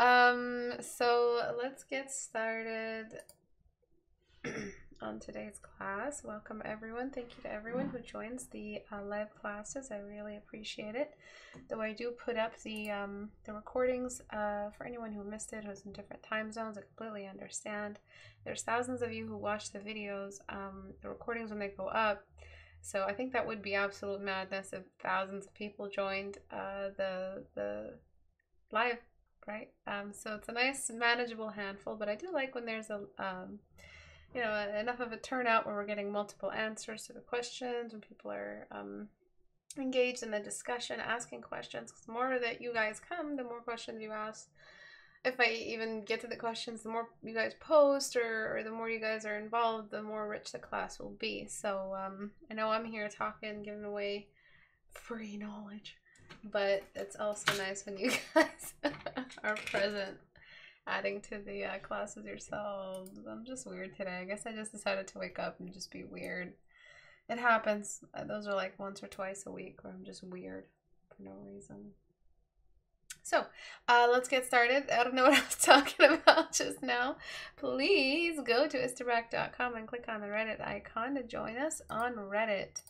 Um, so let's get started on today's class. Welcome everyone. Thank you to everyone who joins the uh, live classes. I really appreciate it. Though I do put up the um, the recordings uh, for anyone who missed it, who's in different time zones. I completely understand. There's thousands of you who watch the videos, um, the recordings when they go up. So I think that would be absolute madness if thousands of people joined uh, the the live, right? Um, so it's a nice manageable handful, but I do like when there's a um, you know enough of a turnout where we're getting multiple answers to the questions, when people are um, engaged in the discussion, asking questions. Because the more that you guys come, the more questions you ask. If I even get to the questions, the more you guys post or, or the more you guys are involved, the more rich the class will be. So um, I know I'm here talking, giving away free knowledge, but it's also nice when you guys are present, adding to the uh, classes yourselves. I'm just weird today. I guess I just decided to wake up and just be weird. It happens. Uh, those are like once or twice a week where I'm just weird for no reason. So, uh, let's get started. I don't know what I was talking about just now. Please go to istebrak.com and click on the Reddit icon to join us on Reddit.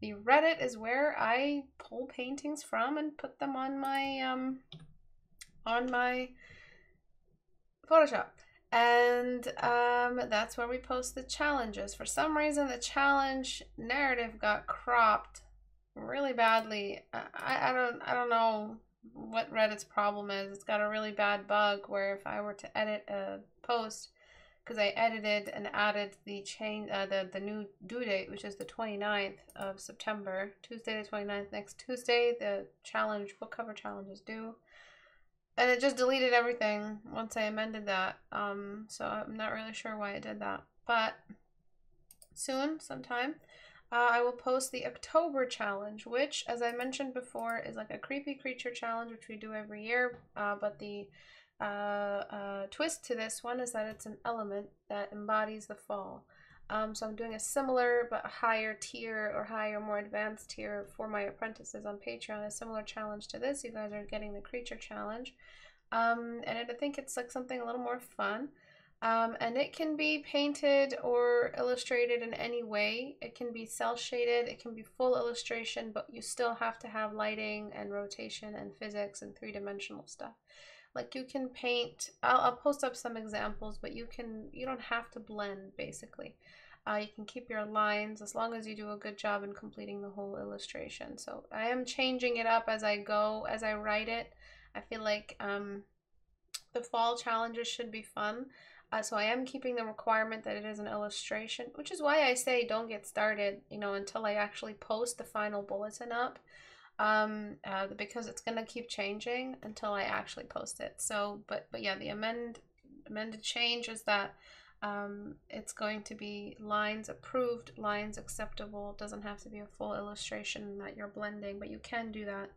The Reddit is where I pull paintings from and put them on my um on my Photoshop. And um, that's where we post the challenges. For some reason, the challenge narrative got cropped really badly. I, I don't I don't know what Reddit's problem is. It's got a really bad bug where if I were to edit a post, because I edited and added the change, uh, the, the new due date, which is the 29th of September, Tuesday the 29th, next Tuesday, the challenge, book cover challenge is due. And it just deleted everything once I amended that. Um, so I'm not really sure why it did that. But soon, sometime, uh, I will post the October challenge, which, as I mentioned before, is like a creepy creature challenge, which we do every year. Uh, but the uh, uh, twist to this one is that it's an element that embodies the fall. Um, so I'm doing a similar but higher tier or higher, more advanced tier for my apprentices on Patreon. A similar challenge to this. You guys are getting the creature challenge. Um, and I think it's like something a little more fun. Um, and it can be painted or illustrated in any way. It can be cel shaded, it can be full illustration, but you still have to have lighting and rotation and physics and three dimensional stuff. Like you can paint, I'll, I'll post up some examples, but you can, you don't have to blend basically. Uh, you can keep your lines as long as you do a good job in completing the whole illustration. So I am changing it up as I go, as I write it. I feel like um, the fall challenges should be fun. Uh, so I am keeping the requirement that it is an illustration, which is why I say don't get started, you know, until I actually post the final bulletin up, um, uh, because it's gonna keep changing until I actually post it. So, but but yeah, the amend amended change is that um, it's going to be lines approved, lines acceptable. Doesn't have to be a full illustration that you're blending, but you can do that.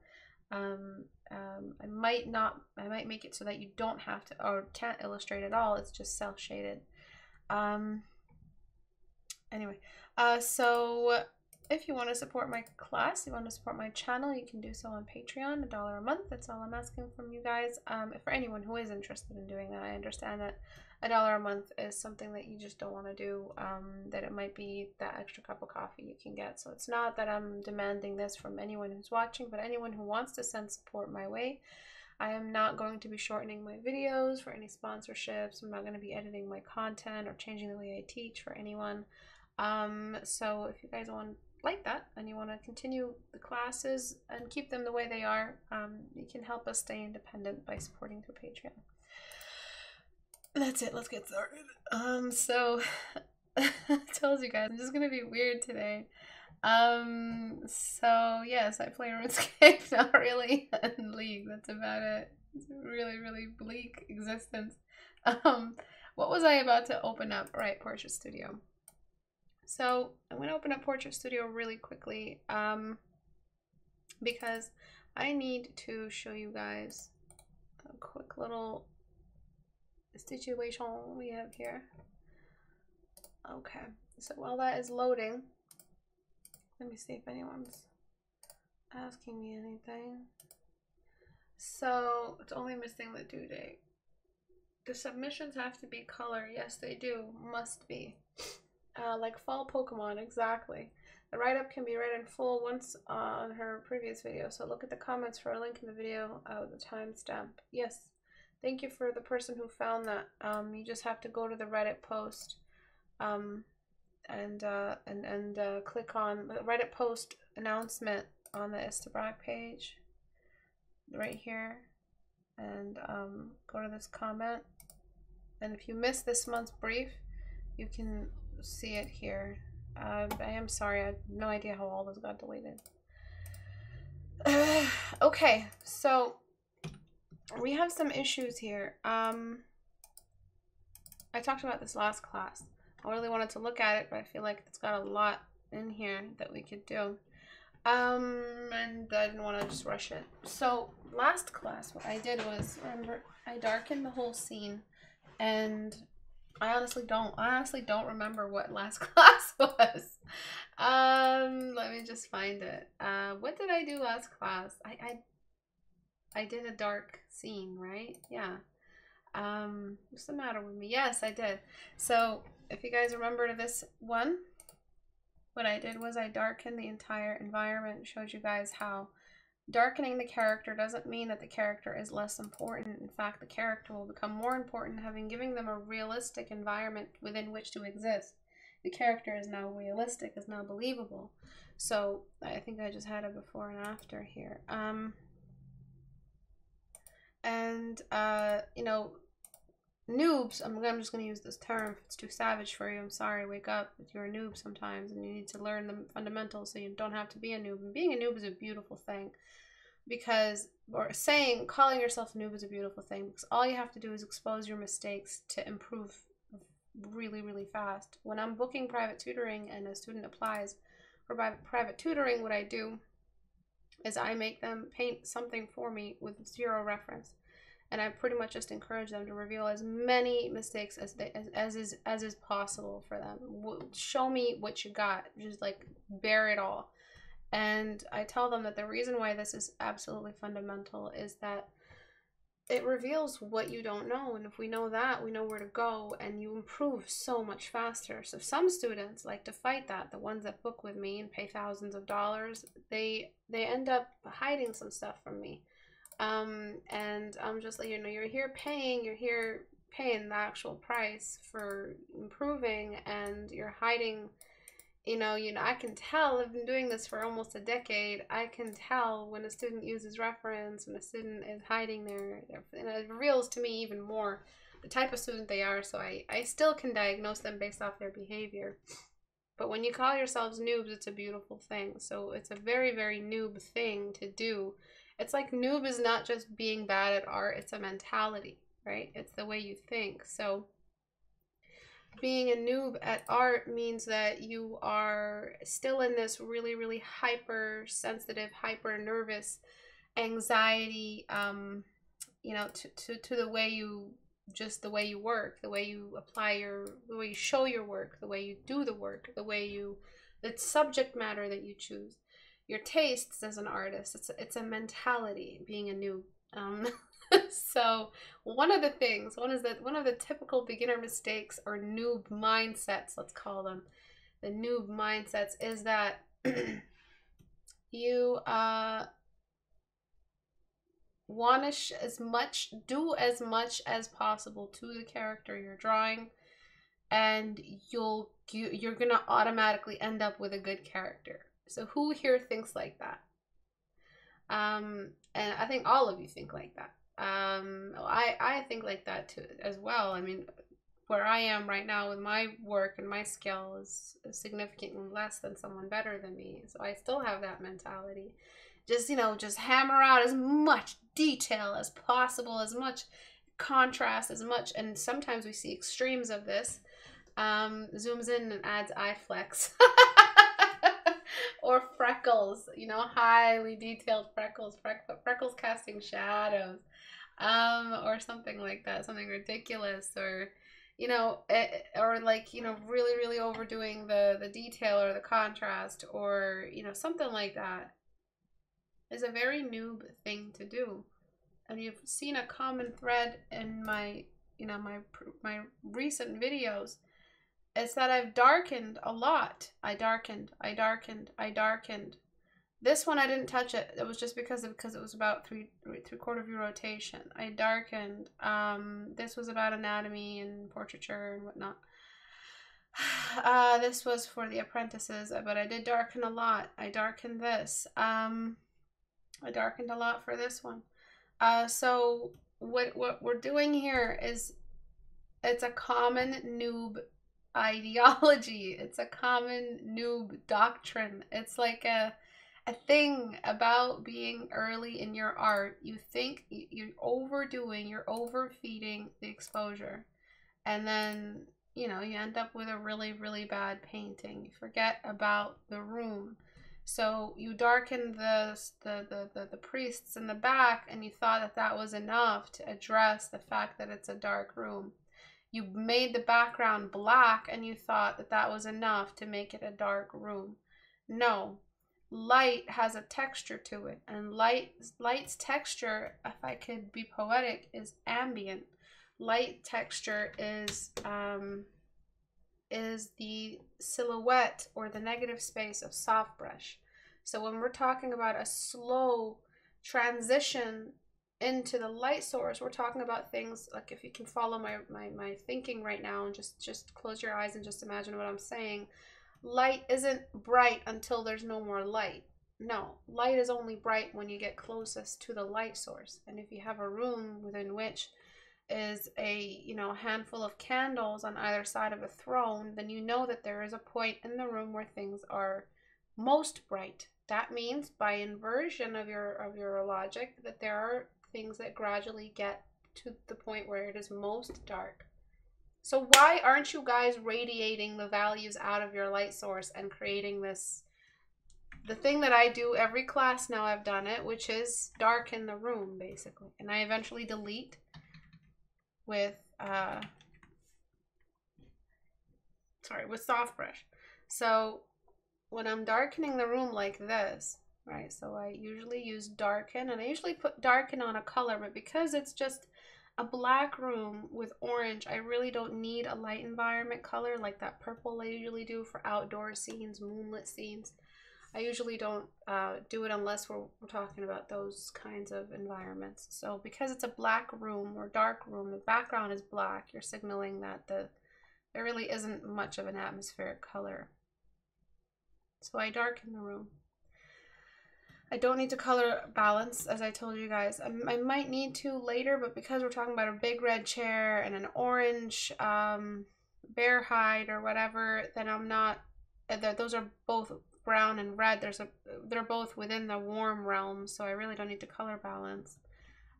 Um, um, I might not, I might make it so that you don't have to, or can't illustrate at all. It's just self shaded. Um, anyway, uh, so if you want to support my class, you want to support my channel, you can do so on Patreon, a dollar a month. That's all I'm asking from you guys. Um, for anyone who is interested in doing that, I understand that a dollar a month is something that you just don't want to do, um, that it might be that extra cup of coffee you can get. So it's not that I'm demanding this from anyone who's watching, but anyone who wants to send support my way. I am not going to be shortening my videos for any sponsorships. I'm not going to be editing my content or changing the way I teach for anyone. Um, so if you guys want like that and you want to continue the classes and keep them the way they are, um, you can help us stay independent by supporting through Patreon that's it. Let's get started. Um, so I told you guys I'm just gonna be weird today. Um, so yes, I play RuneScape, not really, and League. That's about it. It's a really, really bleak existence. Um, what was I about to open up? Right, Portrait Studio. So I'm gonna open up Portrait Studio really quickly. Um, because I need to show you guys a quick little situation we have here. Okay, so while that is loading, let me see if anyone's asking me anything. So it's only missing the due date. The submissions have to be color. Yes, they do. Must be. Uh, like fall Pokemon, exactly. The write-up can be read in full once uh, on her previous video, so look at the comments for a link in the video uh, with the timestamp. Yes, thank you for the person who found that. Um, you just have to go to the Reddit post um, and, uh, and, and uh, click on the Reddit post announcement on the Istebrak page right here and um, go to this comment. And if you missed this month's brief, you can see it here. Uh, I am sorry, I have no idea how all this got deleted. okay, so we have some issues here. Um, I talked about this last class. I really wanted to look at it, but I feel like it's got a lot in here that we could do. Um, and I didn't want to just rush it. So last class, what I did was, remember, I darkened the whole scene and I honestly don't. I honestly don't remember what last class was. Um, let me just find it. Uh, what did I do last class? I, I, I did a dark scene, right? Yeah. Um, what's the matter with me? Yes, I did. So if you guys remember this one, what I did was I darkened the entire environment, showed you guys how Darkening the character doesn't mean that the character is less important. In fact, the character will become more important having given them a realistic environment within which to exist. The character is now realistic, is now believable. So I think I just had a before and after here. Um, and, uh, you know, noobs, I'm, I'm just going to use this term. If it's too savage for you, I'm sorry. Wake up. You're a noob sometimes and you need to learn the fundamentals so you don't have to be a noob. And being a noob is a beautiful thing because or saying calling yourself a noob is a beautiful thing because all you have to do is expose your mistakes to improve really really fast. When i'm booking private tutoring and a student applies for private tutoring what i do is i make them paint something for me with zero reference. And i pretty much just encourage them to reveal as many mistakes as they as, as is as is possible for them. Show me what you got. Just like bear it all and I tell them that the reason why this is absolutely fundamental is that it reveals what you don't know. And if we know that, we know where to go and you improve so much faster. So some students like to fight that. The ones that book with me and pay thousands of dollars, they they end up hiding some stuff from me. Um, and I'm just like, you know, you're here paying, you're here paying the actual price for improving and you're hiding you know, you know, I can tell. I've been doing this for almost a decade. I can tell when a student uses reference, when a student is hiding their, their and it reveals to me even more the type of student they are. So I, I still can diagnose them based off their behavior. But when you call yourselves noobs, it's a beautiful thing. So it's a very, very noob thing to do. It's like noob is not just being bad at art, it's a mentality, right? It's the way you think. So being a noob at art means that you are still in this really, really hyper sensitive, hyper nervous anxiety, um, you know, to, to, to the way you just the way you work, the way you apply your, the way you show your work, the way you do the work, the way you, the subject matter that you choose, your tastes as an artist. It's it's a mentality being a noob. Um, so one of the things, one is that one of the typical beginner mistakes or noob mindsets, let's call them, the noob mindsets is that you uh want to sh- as much do as much as possible to the character you're drawing and you'll you, you're gonna automatically end up with a good character. So who here thinks like that? Um and i think all of you think like that um, I I think like that too as well. I mean, where I am right now with my work and my skill is significantly less than someone better than me. So I still have that mentality. Just you know, just hammer out as much detail as possible, as much contrast, as much. And sometimes we see extremes of this. Um, zooms in and adds eye flex. or freckles, you know, highly detailed freckles, freckles casting shadows um, or something like that, something ridiculous, or you know, it, eh, or like you know, really, really overdoing the the detail or the contrast, or you know, something like that, is a very noob thing to do. And you've seen a common thread in my you know, my my recent videos is that I've darkened a lot. I darkened, I darkened, I darkened. This one I didn't touch it. It was just because of because it was about three three quarter view rotation. I darkened. Um, this was about anatomy and portraiture and whatnot. Uh, this was for the apprentices, but I did darken a lot. I darkened this. Um, I darkened a lot for this one. Uh, so what what we're doing here is it's a common noob ideology. It's a common noob doctrine. It's like a a thing about being early in your art. You think you're overdoing, you're overfeeding the exposure. And then, you know, you end up with a really, really bad painting. You forget about the room. So you darken the, the, the, the, the priests in the back and you thought that that was enough to address the fact that it's a dark room you made the background black and you thought that that was enough to make it a dark room. No, light has a texture to it and light light's texture if i could be poetic is ambient light texture is um is the silhouette or the negative space of soft brush so when we're talking about a slow transition into the light source, we're talking about things like if you can follow my, my, my thinking right now and just, just close your eyes and just imagine what I'm saying. Light isn't bright until there's no more light. No, light is only bright when you get closest to the light source. And if you have a room within which is a you know handful of candles on either side of a throne, then you know that there is a point in the room where things are most bright. That means by inversion of your of your logic that there are things that gradually get to the point where it is most dark. So why aren't you guys radiating the values out of your light source and creating this the thing that I do every class now I've done it, which is darken the room basically. And I eventually delete with uh sorry, with soft brush. So when I'm darkening the room like this, right? So I usually use darken and I usually put darken on a color, but because it's just a black room with orange, I really don't need a light environment color like that purple I usually do for outdoor scenes, moonlit scenes. I usually don't uh, do it unless we're, we're talking about those kinds of environments. So because it's a black room or dark room, the background is black, you're signaling that the there really isn't much of an atmospheric color. So I darken the room. I don't need to color balance, as I told you guys. I, I, might need to later, but because we're talking about a big red chair and an orange um, bear hide or whatever, then I'm not, uh, those are both brown and red. There's a, they're both within the warm realm, so I really don't need to color balance.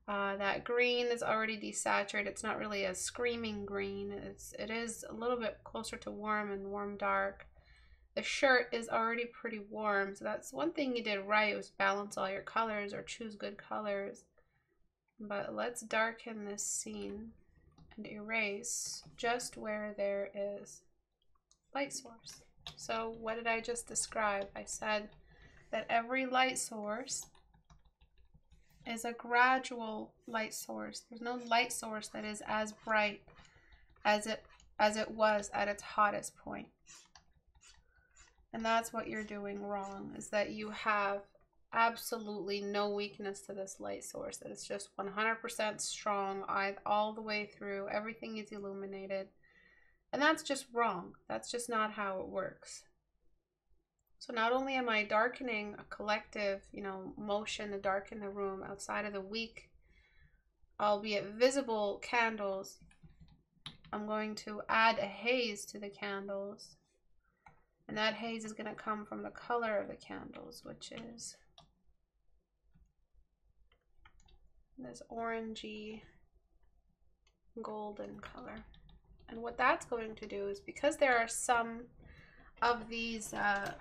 Uh, that green is already desaturated. It's not really a screaming green. It's, it is a little bit closer to warm and warm dark the shirt is already pretty warm. So that's one thing you did right was balance all your colors or choose good colors. But let's darken this scene and erase just where there is light source. So what did I just describe? I said that every light source is a gradual light source. There's no light source that is as bright as it as it was at its hottest point. And that's what you're doing wrong, is that you have absolutely no weakness to this light source. That it's just 100% strong all the way through. Everything is illuminated. And that's just wrong. That's just not how it works. So not only am I darkening a collective, you know, motion to darken the room outside of the weak, albeit visible candles, I'm going to add a haze to the candles and that haze is going to come from the color of the candles, which is this orangey golden color. And what that's going to do is because there are some of these, uh,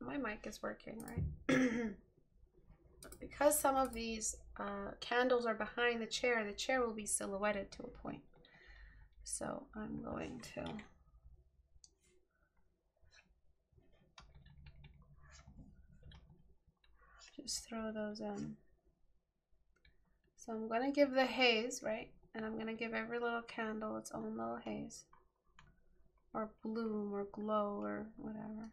my mic is working, right? because some of these uh, candles are behind the chair, the chair will be silhouetted to a point. So I'm going to just throw those in. So I'm going to give the haze, right? and I'm going to give every little candle its own little haze or bloom or glow or whatever.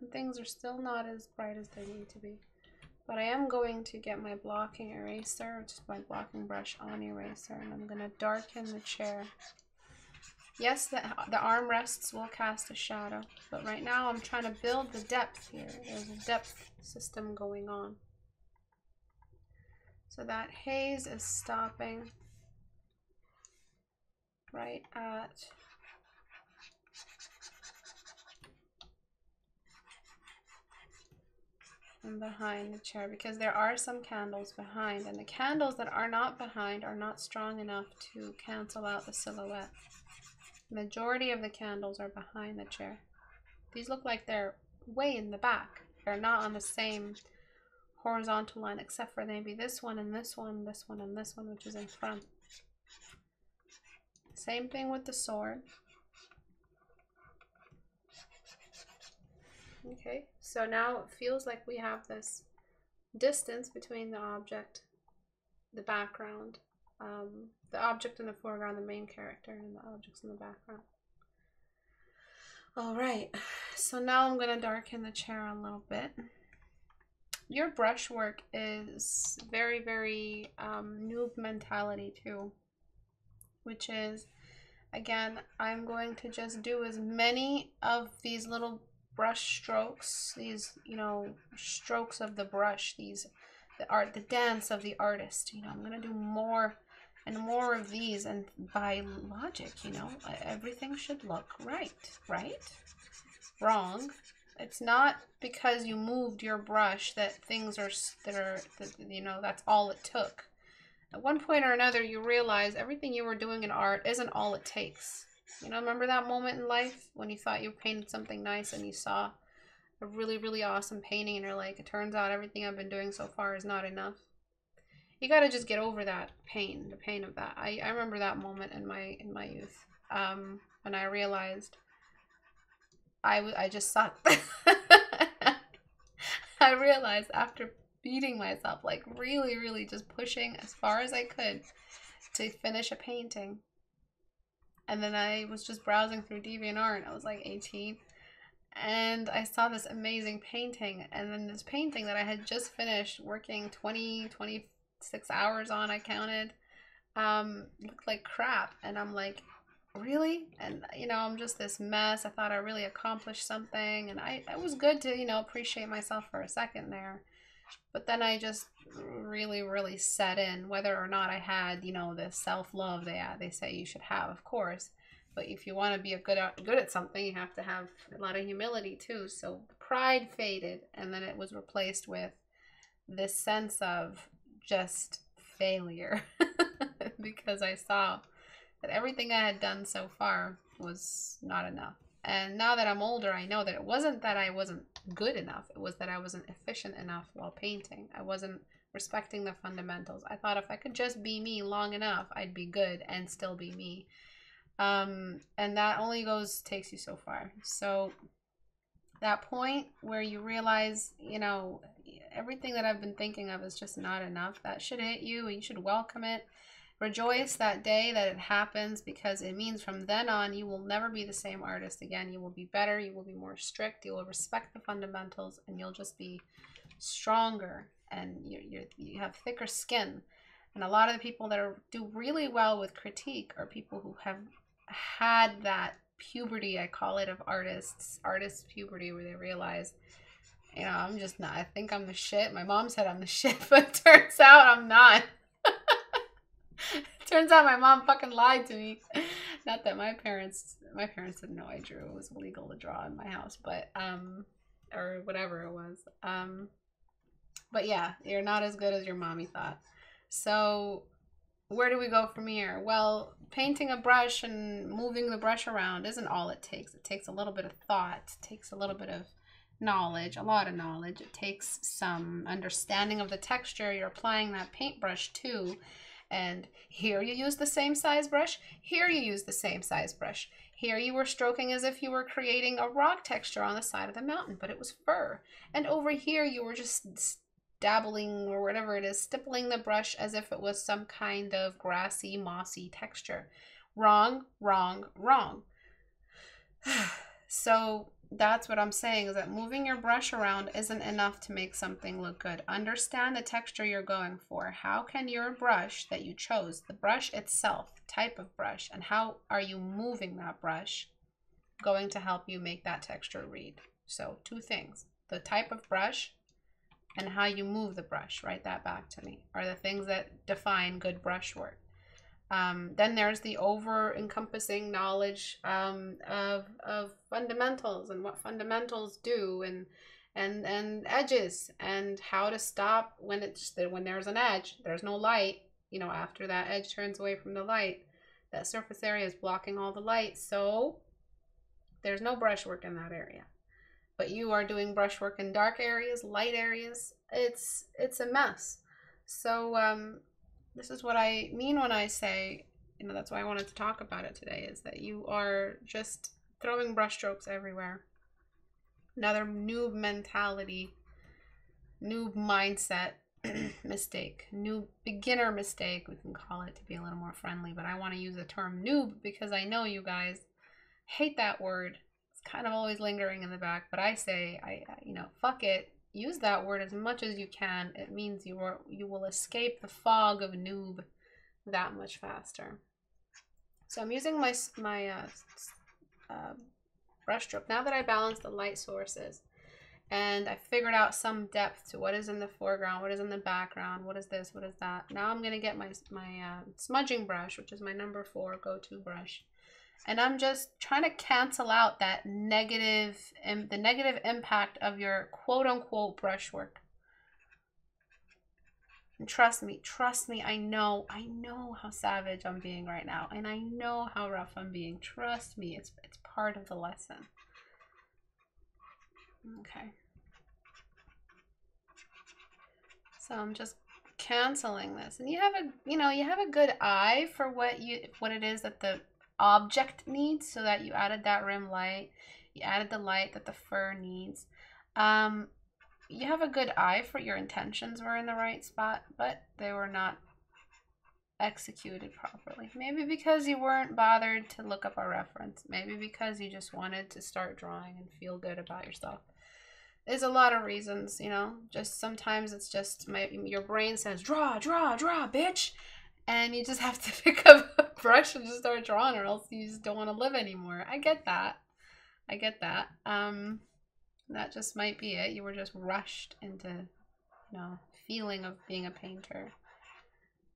And things are still not as bright as they need to be. But I am going to get my blocking eraser, which is my blocking brush on eraser, and I'm going to darken the chair. Yes, the, the armrests will cast a shadow, but right now I'm trying to build the depth here. There's a depth system going on. So that haze is stopping right at and behind the chair because there are some candles behind and the candles that are not behind are not strong enough to cancel out the silhouette. Majority of the candles are behind the chair. These look like they're way in the back. They're not on the same horizontal line except for maybe this one and this one, this one and this one, which is in front. Same thing with the sword. Okay, so now it feels like we have this distance between the object, the background, um, the object in the foreground, the main character, and the objects in the background. All right, so now I'm gonna darken the chair a little bit. Your brushwork is very, very um, noob mentality too, which is, again, I'm going to just do as many of these little brush strokes, these, you know, strokes of the brush, these, the art, the dance of the artist, you know, I'm going to do more and more of these and by logic, you know, everything should look right, right? Wrong. It's not because you moved your brush that things are, that are, that, you know, that's all it took. At one point or another, you realize everything you were doing in art isn't all it takes. You know, remember that moment in life when you thought you painted something nice and you saw a really, really awesome painting and you're like, it turns out everything I've been doing so far is not enough. You gotta just get over that pain, the pain of that. I, I remember that moment in my in my youth um, when I realized I, I just sucked. I realized after beating myself, like really, really just pushing as far as I could to finish a painting and then I was just browsing through DeviantArt and I was like 18 and I saw this amazing painting and then this painting that I had just finished working 20 26 hours on I counted um looked like crap. And I'm like really? And you know I'm just this mess. I thought I really accomplished something. And I it was good to you know appreciate myself for a second there. But then I just really, really set in whether or not I had, you know, the self love they they say you should have, of course. But if you want to be a good good at something, you have to have a lot of humility too. So pride faded, and then it was replaced with this sense of just failure because I saw that everything I had done so far was not enough. And now that I'm older, I know that it wasn't that I wasn't good enough. It was that I wasn't efficient enough while painting. I wasn't respecting the fundamentals. I thought if I could just be me long enough, I'd be good and still be me. Um, and that only goes, takes you so far. So that point where you realize, you know, everything that I've been thinking of is just not enough, that should hit you. You should welcome it Rejoice that day that it happens because it means from then on you will never be the same artist again. You will be better, you will be more strict, you will respect the fundamentals, and you'll just be stronger and you you you have thicker skin. And a lot of the people that are, do really well with critique are people who have had that puberty, I call it, of artists, artist puberty, where they realize, you know, I'm just not, I think I'm the shit. My mom said I'm the shit, but turns out I'm not. Turns out my mom fucking lied to me. Not that my parents my parents didn't know I drew. It was illegal to draw in my house, but um or whatever it was. Um but yeah, you're not as good as your mommy thought. So where do we go from here? Well, painting a brush and moving the brush around isn't all it takes. It takes a little bit of thought, it takes a little bit of knowledge, a lot of knowledge. It takes some understanding of the texture you're applying that paintbrush to and here you use the same size brush, here you use the same size brush, Here you were stroking as if you were creating a rock texture on the side of the mountain, but it was fur. And over here you were just dabbling or whatever it is, stippling the brush as if it was some kind of grassy, mossy texture. Wrong, wrong, wrong. so that's what I'm saying is that moving your brush around isn't enough to make something look good. Understand the texture you're going for. How can your brush that you chose, the brush itself, type of brush, and how are you moving that brush going to help you make that texture read? So two things, the type of brush and how you move the brush, write that back to me, are the things that define good brush work. Um, then there's the over encompassing knowledge um, of, of fundamentals and what fundamentals do and and and edges and how to stop when it's when there's an edge there's no light you know after that edge turns away from the light. That surface area is blocking all the light so there's no brushwork in that area. But you are doing brushwork in dark areas light areas it's it's a mess. So um this is what I mean when I say, you know, that's why I wanted to talk about it today, is that you are just throwing brushstrokes everywhere. Another noob mentality, noob mindset mistake, new beginner mistake, we can call it to be a little more friendly, but I want to use the term noob because I know you guys hate that word. It's kind of always lingering in the back, but I say, I, you know, fuck it use that word as much as you can. It means you are you will escape the fog of noob that much faster. So I'm using my my uh, uh, brush stroke now that I balance the light sources and I figured out some depth to what is in the foreground, what is in the background, what is this, what is that. Now I'm gonna get my my uh, smudging brush, which is my number four go-to brush, and I'm just trying to cancel out that negative and the negative impact of your quote unquote brushwork. And trust me, trust me, I know, I know how savage I'm being right now, and I know how rough I'm being. Trust me, it's it's part of the lesson. Okay. So I'm just canceling this. And you have a you know, you have a good eye for what you what it is that the object needs so that you added that rim light you added the light that the fur needs. Um, you have a good eye for your intentions were in the right spot but they were not executed properly. Maybe because you weren't bothered to look up a reference. Maybe because you just wanted to start drawing and feel good about yourself. There's a lot of reasons you know. Just sometimes it's just my your brain says draw draw draw bitch and you just have to pick up brush and just start drawing or else you just don't want to live anymore i get that i get that um that just might be it you were just rushed into you know feeling of being a painter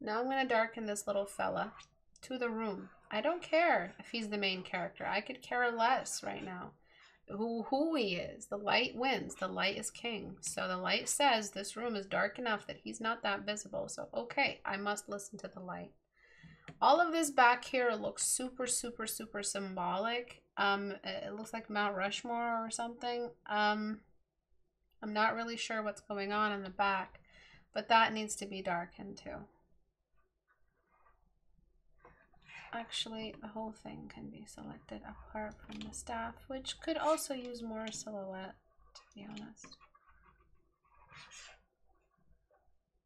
now i'm going to darken this little fella to the room i don't care if he's the main character i could care less right now who who he is. The light wins. The light is king. So the light says this room is dark enough that he's not that visible. So okay, I must listen to the light. All of this back here looks super, super, super symbolic. Um, it looks like Mount Rushmore or something. Um, I'm not really sure what's going on in the back, but that needs to be darkened too. Actually, the whole thing can be selected apart from the staff, which could also use more silhouette, to be honest.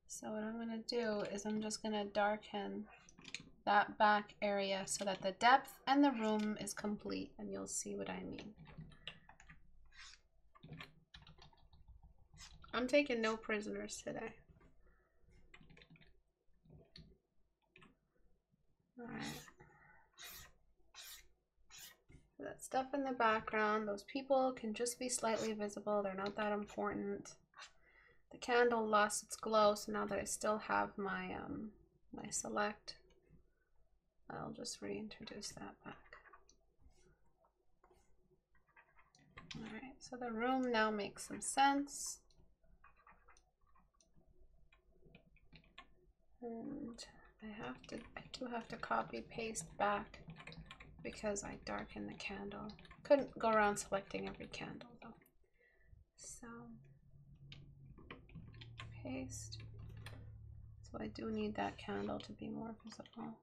So what I'm going to do is I'm just going to darken that back area so that the depth and the room is complete and you'll see what I mean. I'm taking no prisoners today. Alright. That stuff in the background, those people can just be slightly visible. They're not that important. The candle lost its glow, so now that I still have my um my select, I'll just reintroduce that back. Alright, so the room now makes some sense. And I have to, I do have to copy paste back because I darken the candle. Couldn't go around selecting every candle though. So, paste. So I do need that candle to be more visible.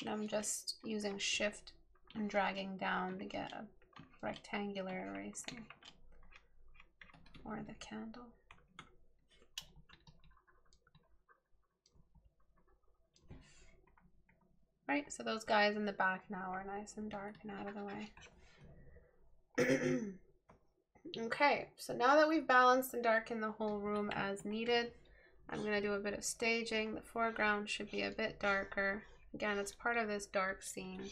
And I'm just using shift and dragging down to get a rectangular erasing for the candle. Right, so those guys in the back now are nice and dark and out of the way. okay, so now that we've balanced and darkened the whole room as needed, I'm going to do a bit of staging. The foreground should be a bit darker. Again, it's part of this dark scene.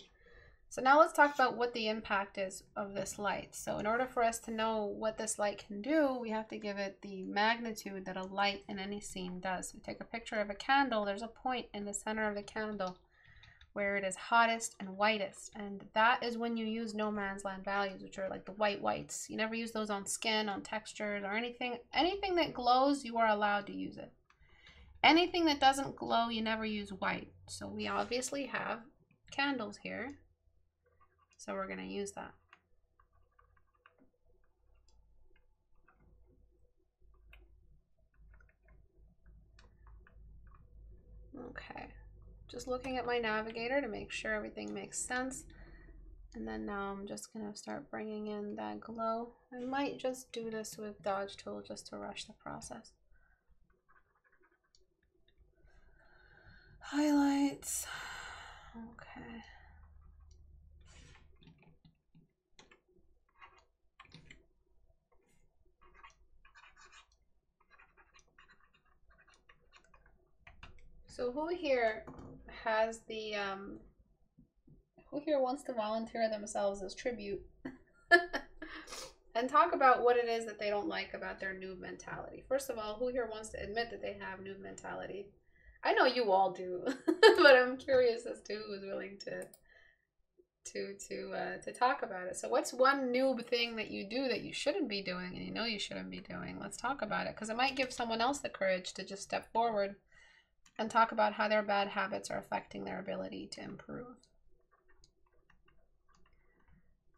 So now let's talk about what the impact is of this light. So in order for us to know what this light can do, we have to give it the magnitude that a light in any scene does. So take a picture of a candle, there's a point in the center of the candle where it is hottest and whitest. And that is when you use no man's land values, which are like the white whites. You never use those on skin, on textures, or anything. Anything that glows, you are allowed to use it. Anything that doesn't glow, you never use white. So we obviously have candles here. So we're going to use that. Okay, just looking at my navigator to make sure everything makes sense. And then now I'm just going to start bringing in that glow. I might just do this with dodge tool just to rush the process. Highlights. Okay. So who here has the um who here wants to volunteer themselves as tribute and talk about what it is that they don't like about their noob mentality. First of all, who here wants to admit that they have noob mentality? I know you all do, but I'm curious as to who is willing to to to uh, to talk about it. So, what's one noob thing that you do that you shouldn't be doing, and you know you shouldn't be doing? Let's talk about it because it might give someone else the courage to just step forward and talk about how their bad habits are affecting their ability to improve.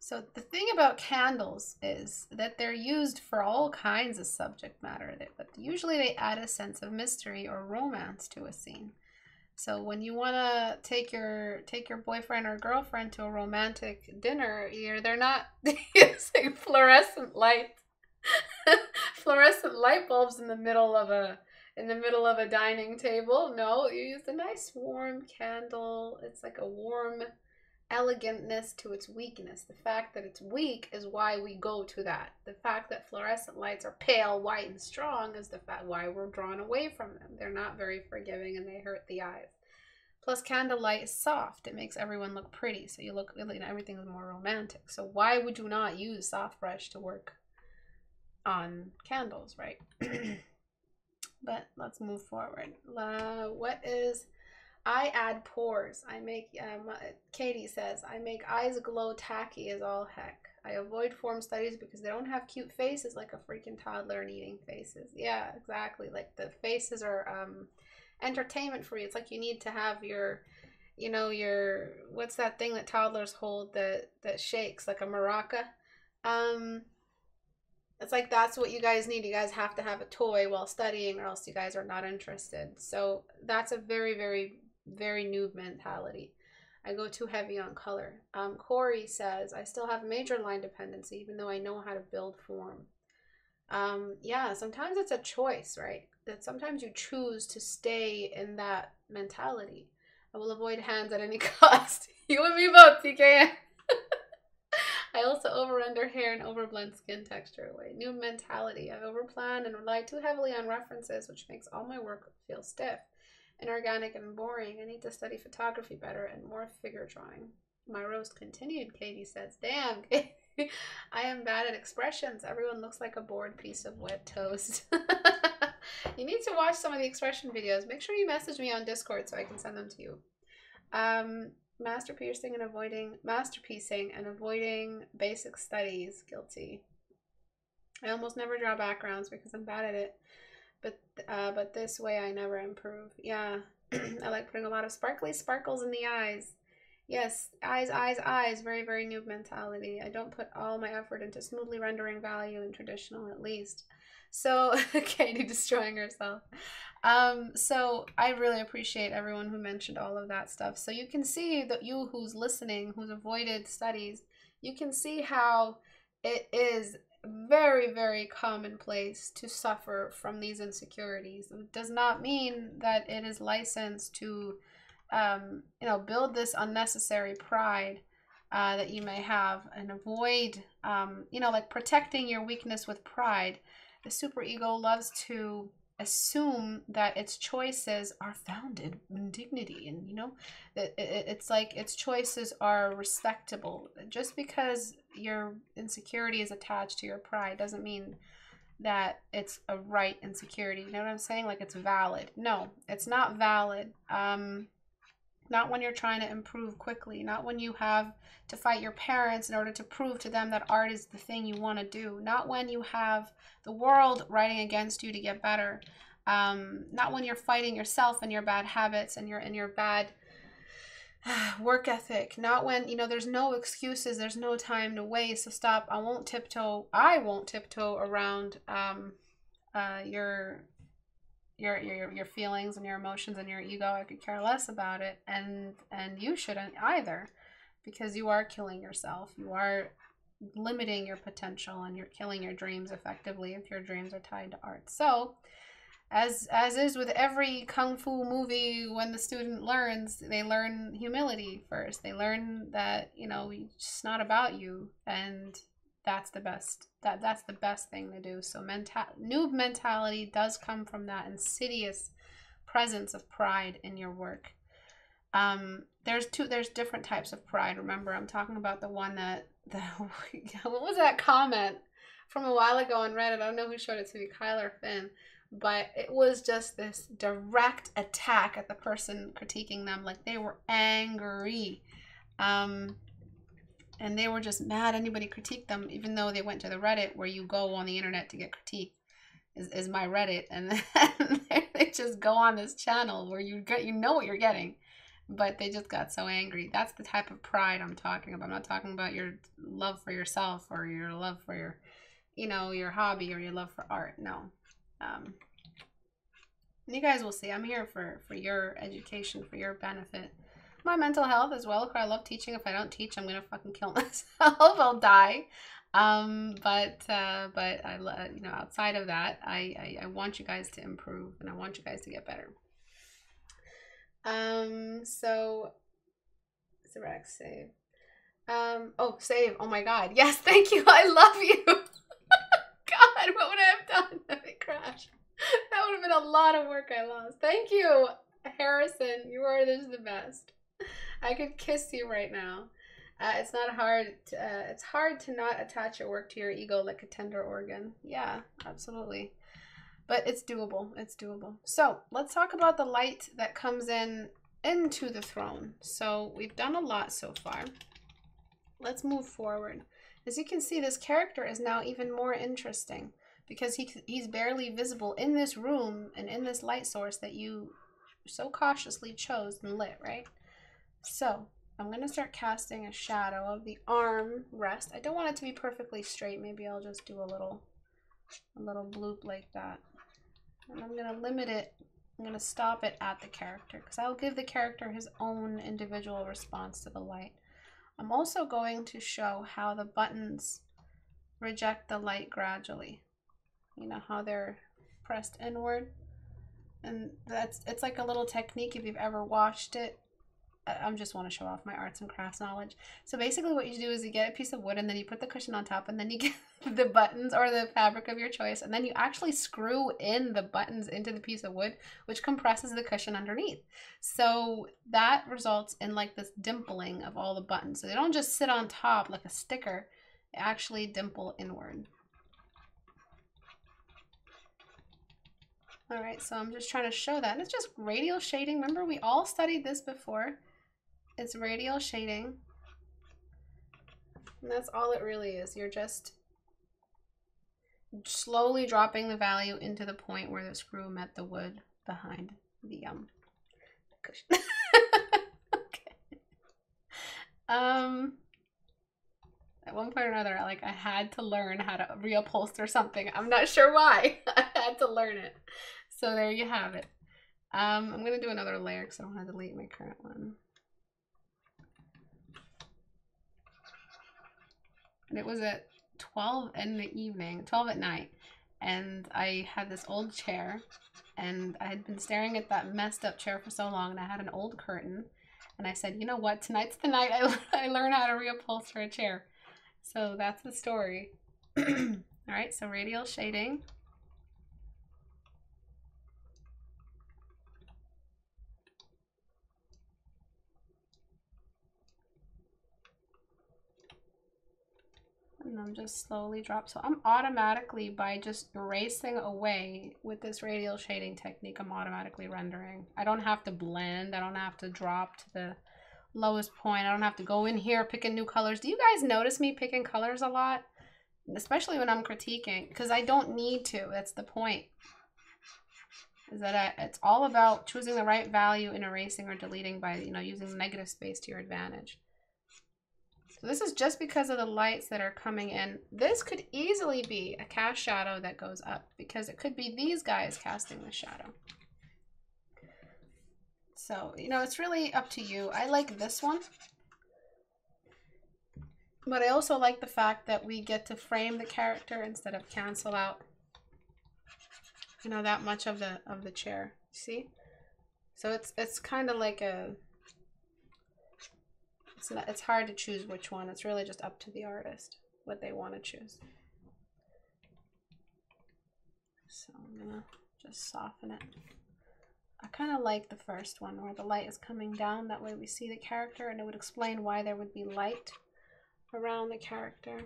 So the thing about candles is that they're used for all kinds of subject matter, but usually they add a sense of mystery or romance to a scene. So when you want to take your take your boyfriend or girlfriend to a romantic dinner, you're they're not using fluorescent light fluorescent light bulbs in the middle of a in the middle of a dining table. No, you use a nice warm candle. It's like a warm elegantness to its weakness. The fact that it's weak is why we go to that. The fact that fluorescent lights are pale, white, and strong is the fact why we're drawn away from them. They're not very forgiving and they hurt the eyes. Plus, candlelight is soft. It makes everyone look pretty. So you look, everything is more romantic. So why would you not use soft brush to work on candles, right? but let's move forward. Uh, what is I add pores. I make um, Katie says I make eyes glow tacky as all heck. I avoid form studies because they don't have cute faces like a freaking toddler and eating faces. Yeah, exactly. Like the faces are um, entertainment for you. It's like you need to have your, you know, your what's that thing that toddlers hold that that shakes like a maraca. Um, it's like that's what you guys need. You guys have to have a toy while studying, or else you guys are not interested. So that's a very, very, very noob mentality. I go too heavy on color. Um, Corey says, I still have major line dependency, even though I know how to build form. Um, yeah, sometimes it's a choice, right? That sometimes you choose to stay in that mentality. I will avoid hands at any cost. you and me both, TKN. I also over-render hair and overblend skin texture away. New mentality. I overplan and rely too heavily on references, which makes all my work feel stiff, inorganic, and boring. I need to study photography better and more figure drawing. My roast continued, Katie says. Damn. I am bad at expressions. Everyone looks like a bored piece of wet toast. you need to watch some of the expression videos. Make sure you message me on Discord so I can send them to you. Um, masterpiecing and avoiding masterpiecing and avoiding basic studies guilty i almost never draw backgrounds because i'm bad at it but uh, but this way i never improve. Yeah. I like putting a lot of sparkly sparkles in the eyes. Yes eyes eyes eyes. Very very new mentality. I don't put all my effort into smoothly rendering value in traditional at least. So Katie destroying herself. Um, so I really appreciate everyone who mentioned all of that stuff. So you can see that you who's listening, who's avoided studies, you can see how it is very, very commonplace to suffer from these insecurities. It does not mean that it is licensed to, um, you know, build this unnecessary pride uh, that you may have and avoid, um, you know, like protecting your weakness with pride. The superego loves to assume that its choices are founded in dignity and you know it, it, it's like its choices are respectable. Just because your insecurity is attached to your pride doesn't mean that it's a right insecurity. You know what i'm saying? Like it's valid. No it's not valid. Um not when you're trying to improve quickly, not when you have to fight your parents in order to prove to them that art is the thing you want to do, not when you have the world writing against you to get better, um, not when you're fighting yourself and your bad habits and your and your bad work ethic, not when you know there's no excuses, there's no time to waste. So stop. I won't tiptoe. I won't tiptoe around um, uh, your your your your feelings and your emotions and your ego i could care less about it and and you shouldn't either because you are killing yourself. You are limiting your potential and you're killing your dreams effectively if your dreams are tied to art. So as as is with every kung fu movie when the student learns they learn humility first. They learn that you know it's not about you and that's the best that that's the best thing to do. So mental noob mentality does come from that insidious presence of pride in your work. Um there's two there's different types of pride. Remember i'm talking about the one that the what was that comment from a while ago on reddit? I don't know who showed it to me kyler finn but it was just this direct attack at the person critiquing them like they were angry. Um and they were just mad anybody critiqued them, even though they went to the Reddit where you go on the internet to get critique. Is, is my Reddit, and then they just go on this channel where you get you know what you're getting, but they just got so angry. That's the type of pride I'm talking about. I'm not talking about your love for yourself or your love for your, you know, your hobby or your love for art. No, um, you guys will see. I'm here for for your education, for your benefit my mental health as well. I love teaching. If I don't teach, I'm gonna fucking kill myself. I'll die. Um, but uh, but I you know outside of that, I, I I want you guys to improve and I want you guys to get better. Um, so Rex save. Um, oh, save. Oh my god. Yes, thank you. I love you. god, what would I have done if it crashed? That would have been a lot of work I lost. Thank you, Harrison. You are this the best. I could kiss you right now. Uh, it's not hard. To, uh, it's hard to not attach your work to your ego like a tender organ. Yeah, absolutely. But it's doable. It's doable. So let's talk about the light that comes in into the throne. So we've done a lot so far. Let's move forward. As you can see, this character is now even more interesting because he, he's barely visible in this room and in this light source that you so cautiously chose and lit, right? So I'm going to start casting a shadow of the arm rest. I don't want it to be perfectly straight. Maybe I'll just do a little, a little bloop like that. And I'm going to limit it. I'm going to stop it at the character because I'll give the character his own individual response to the light. I'm also going to show how the buttons reject the light gradually. You know how they're pressed inward. And that's it's like a little technique if you've ever watched it I just want to show off my arts and crafts knowledge. So basically what you do is you get a piece of wood and then you put the cushion on top and then you get the buttons or the fabric of your choice and then you actually screw in the buttons into the piece of wood which compresses the cushion underneath. So that results in like this dimpling of all the buttons. So they don't just sit on top like a sticker, they actually dimple inward. All right, so I'm just trying to show that. And it's just radial shading. Remember, we all studied this before. It's radial shading. And that's all it really is. You're just slowly dropping the value into the point where the screw met the wood behind the um cushion. okay. Um At one point or another, like I had to learn how to reupholster something. I'm not sure why. I had to learn it. So there you have it. Um, I'm gonna do another layer because I don't want to delete my current one. And it was at 12 in the evening, 12 at night, and I had this old chair, and I had been staring at that messed up chair for so long, and I had an old curtain, and I said, you know what, tonight's the night I, I learn how to reupholster a chair. So that's the story. All right, so radial shading. And then just slowly drop. So I'm automatically, by just erasing away with this radial shading technique, I'm automatically rendering. I don't have to blend. I don't have to drop to the lowest point. I don't have to go in here picking new colors. Do you guys notice me picking colors a lot? Especially when I'm critiquing, because I don't need to. That's the point. Is that I, it's all about choosing the right value in erasing or deleting by, you know, using negative space to your advantage. So this is just because of the lights that are coming in. This could easily be a cast shadow that goes up because it could be these guys casting the shadow. So, you know, it's really up to you. I like this one. But I also like the fact that we get to frame the character instead of cancel out, you know, that much of the of the chair. See? So it's it's kind of like a it's, not, it's hard to choose which one. It's really just up to the artist what they want to choose. So I'm gonna just soften it. I kind of like the first one where the light is coming down. That way we see the character and it would explain why there would be light around the character.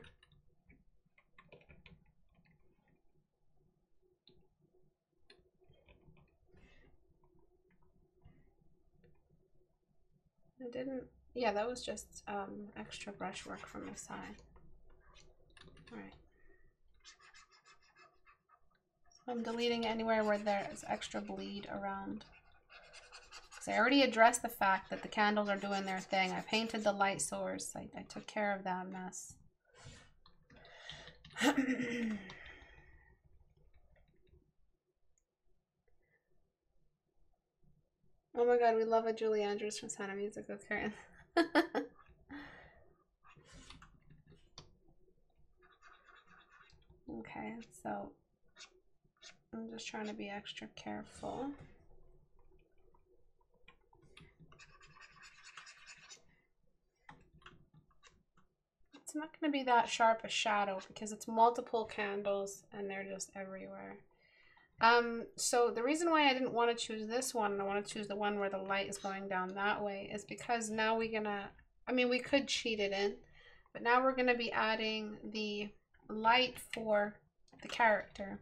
I didn't yeah, that was just um, extra brushwork from my side. Alright. So I'm deleting anywhere where there's extra bleed around. Because I already addressed the fact that the candles are doing their thing. I painted the light source. I, I took care of that mess. oh my god, we love a Julie Andrews from of Music. Okay. okay, so I'm just trying to be extra careful. It's not going to be that sharp a shadow because it's multiple candles and they're just everywhere. Um, so the reason why I didn't want to choose this one, and I want to choose the one where the light is going down that way, is because now we're gonna, I mean, we could cheat it in, but now we're gonna be adding the light for the character.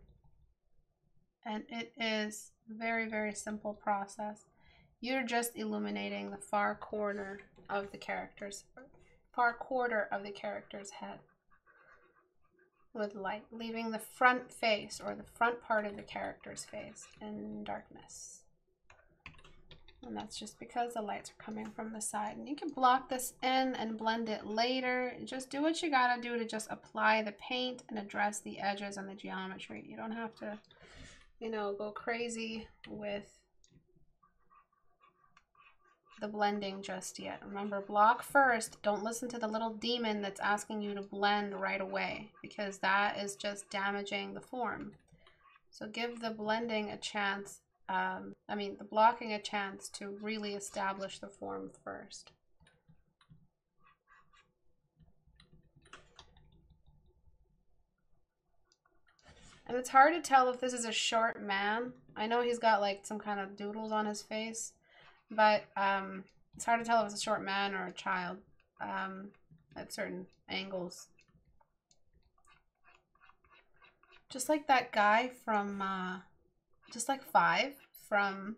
And it is very, very simple process. You're just illuminating the far corner of the character's, far quarter of the character's head with light, leaving the front face or the front part of the character's face in darkness. And that's just because the lights are coming from the side. And you can block this in and blend it later. Just do what you gotta do to just apply the paint and address the edges and the geometry. You don't have to, you know, go crazy with the blending just yet. Remember, block first. Don't listen to the little demon that's asking you to blend right away because that is just damaging the form. So give the blending a chance, um, I mean, the blocking a chance to really establish the form first. And it's hard to tell if this is a short man. I know he's got like some kind of doodles on his face but um, it's hard to tell if it's a short man or a child um, at certain angles. Just like that guy from, uh, just like Five from,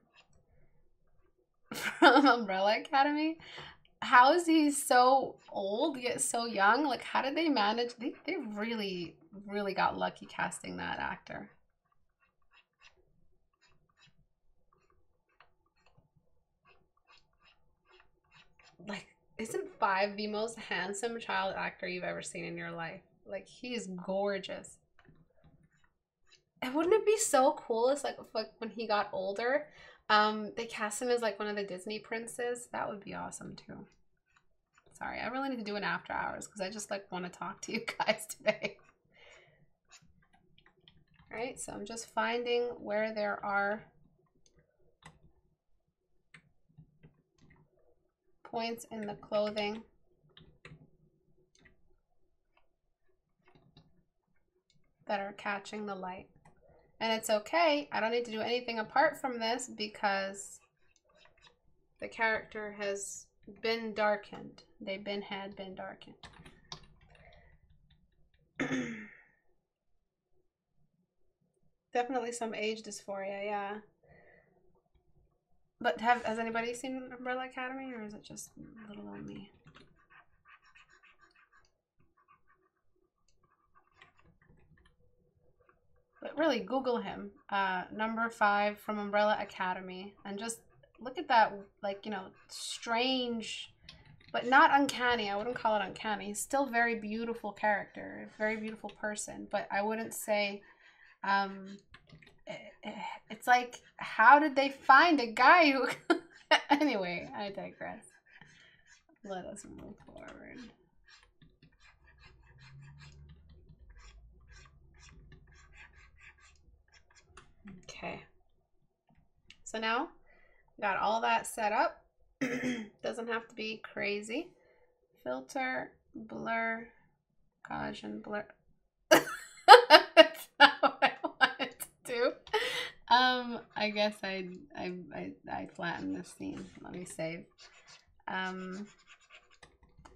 from Umbrella Academy. How is he so old yet so young? Like, how did they manage? They, they really, really got lucky casting that actor. like Isn't Five the most handsome child actor you've ever seen in your life? Like he is gorgeous. And wouldn't it be so cool? It's like, like when he got older, um, they cast him as like one of the Disney princes. That would be awesome too. Sorry, I really need to do an after hours because I just like want to talk to you guys today. All right, so I'm just finding where there are points in the clothing. that are catching the light. And it's okay. I don't need to do anything apart from this because the character has been darkened. They've been had been darkened. Definitely some age dysphoria, yeah. But have has anybody seen Umbrella Academy or is it just little on me? But really, Google him. Uh, number five from Umbrella Academy, and just look at that, like you know, strange, but not uncanny. I wouldn't call it uncanny. Still very beautiful character, very beautiful person. But I wouldn't say, um, it's like how did they find a guy who? anyway, I digress. Let us move forward. Okay. So now, got all that set up. Doesn't have to be crazy. Filter, blur, Gaussian blur. That's not what I wanted to do. Um, I guess I I I, I flattened this scene. Let me save. Um,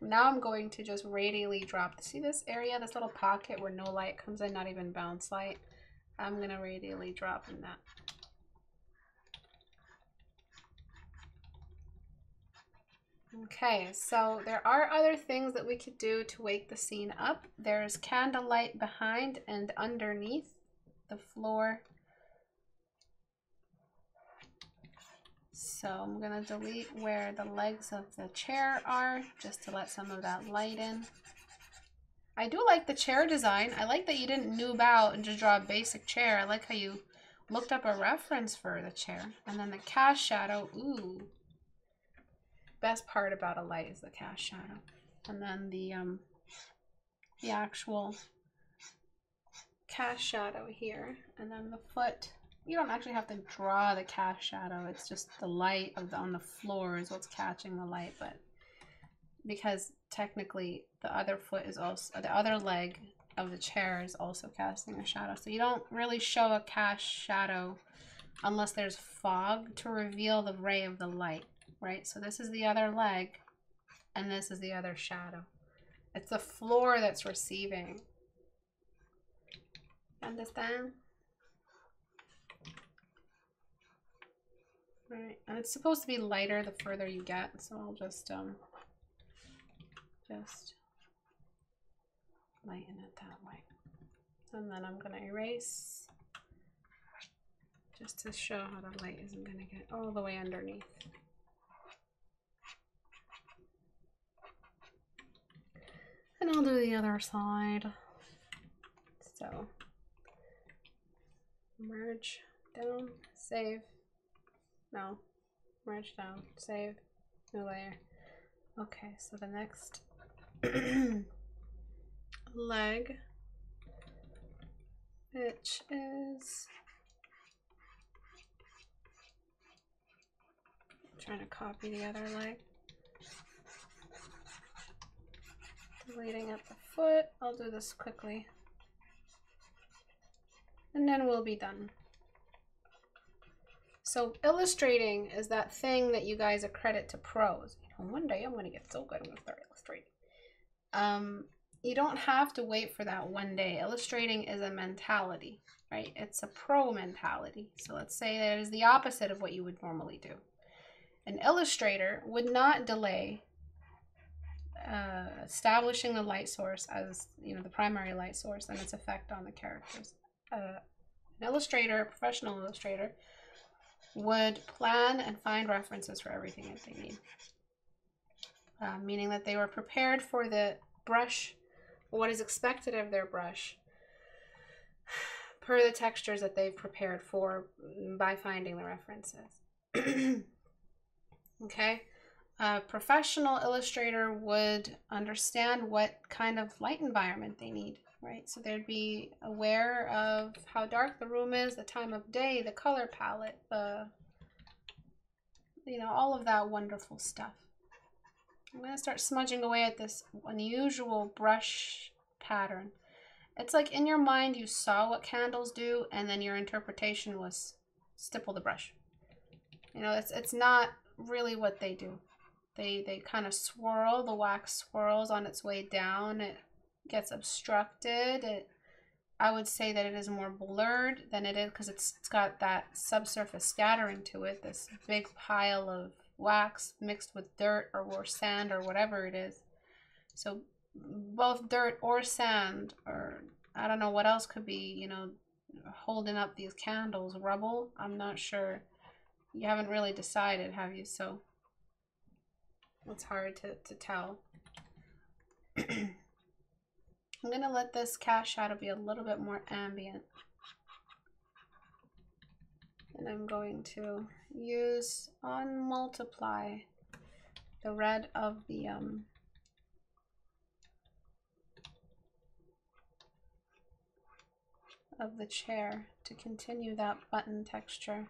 now I'm going to just radially drop. See this area, this little pocket where no light comes in, not even bounce light. I'm gonna radially drop in that. Okay, so there are other things that we could do to wake the scene up. There's candlelight behind and underneath the floor. So I'm gonna delete where the legs of the chair are just to let some of that light in. I do like the chair design. I like that you didn't noob out and just draw a basic chair. I like how you looked up a reference for the chair. And then the cast shadow, ooh. Best part about a light is the cast shadow. And then the um the actual cast shadow here. And then the foot. You don't actually have to draw the cast shadow. It's just the light the, on the floor is what's catching the light. But because technically the other foot is also the other leg of the chair is also casting a shadow. So you don't really show a cast shadow unless there's fog to reveal the ray of the light, right? So this is the other leg and this is the other shadow. It's the floor that's receiving. Understand? Right, and it's supposed to be lighter the further you get, so I'll just um just lighten it that way. And then I'm gonna erase just to show how the light isn't gonna get all the way underneath. And I'll do the other side. So merge down, save. No, merge down, save, new layer. Okay, so the next leg, which is I'm trying to copy the other leg. Deleting at the foot. I'll do this quickly. And then we'll be done. So illustrating is that thing that you guys accredit to pros. One day I'm going to get so good I'm going to start illustrating. Um, you don't have to wait for that one day. Illustrating is a mentality, right? It's a pro mentality. So let's say that is the opposite of what you would normally do. An illustrator would not delay uh, establishing the light source as you know the primary light source and its effect on the characters. Uh, an illustrator, a professional illustrator, would plan and find references for everything that they need. uh, meaning that they were prepared for the brush, what is expected of their brush, per the textures that they've prepared for by finding the references. okay? A professional illustrator would understand what kind of light environment they need, right? So they'd be aware of how dark the room is, the time of day, the color palette, the, you know, all of that wonderful stuff. I'm going to start smudging away at this unusual brush pattern. It's like in your mind you saw what candles do and then your interpretation was stipple the brush. You know, it's it's not really what they do. They they kind of swirl, the wax swirls on its way down. It gets obstructed. It I would say that it is more blurred than it is because it's, it's got that subsurface scattering to it, this big pile of wax mixed with dirt or, or sand or whatever it is. So both dirt or sand or I don't know what else could be, you know, holding up these candles, rubble. I'm not sure. You haven't really decided, have you? So it's hard to, to tell. I'm going to let this cast shadow be a little bit more ambient. And I'm going to use on multiply the red of the um, of the chair to continue that button texture.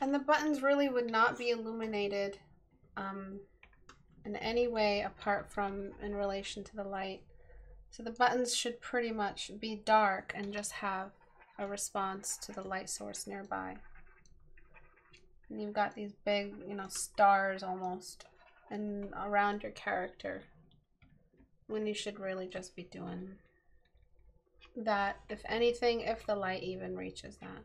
And the buttons really would not be illuminated um, in any way apart from in relation to the light. So the buttons should pretty much be dark and just have a response to the light source nearby. And you've got these big, you know, stars almost and around your character when you should really just be doing that, if anything, if the light even reaches that.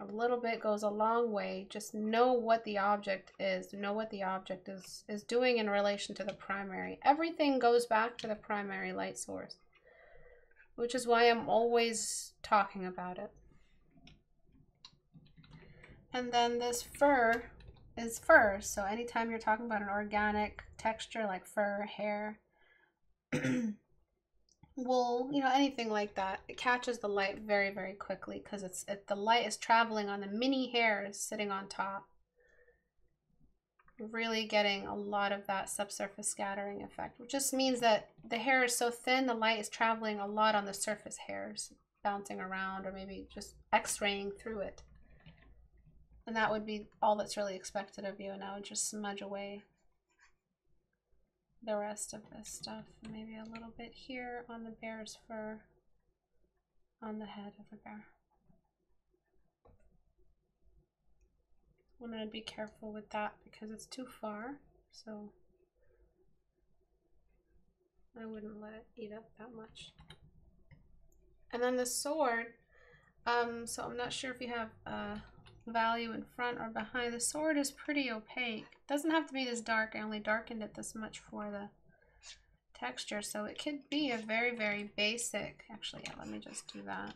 A little bit goes a long way. Just know what the object is. Know what the object is, is doing in relation to the primary. Everything goes back to the primary light source, which is why I'm always talking about it. And then this fur is fur. So anytime you're talking about an organic texture like fur, hair, wool, you know, anything like that, it catches the light very, very quickly because it's it, the light is traveling on the mini hairs sitting on top. Really getting a lot of that subsurface scattering effect, which just means that the hair is so thin, the light is traveling a lot on the surface hairs, bouncing around or maybe just x-raying through it. And that would be all that's really expected of you. And I would just smudge away the rest of this stuff. Maybe a little bit here on the bear's fur, on the head of the bear. I'm going to be careful with that because it's too far. So I wouldn't let it eat up that much. And then the sword, um, so I'm not sure if you have uh, value in front or behind. The sword is pretty opaque. Doesn't have to be this dark. I only darkened it this much for the texture. So it could be a very, very basic. Actually, yeah, let me just do that.